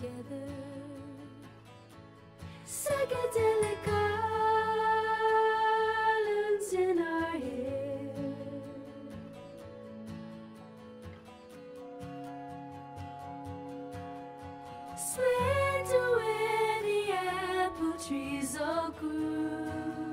together. Psychedelic islands in our hair. Slid to where the apple trees all grew.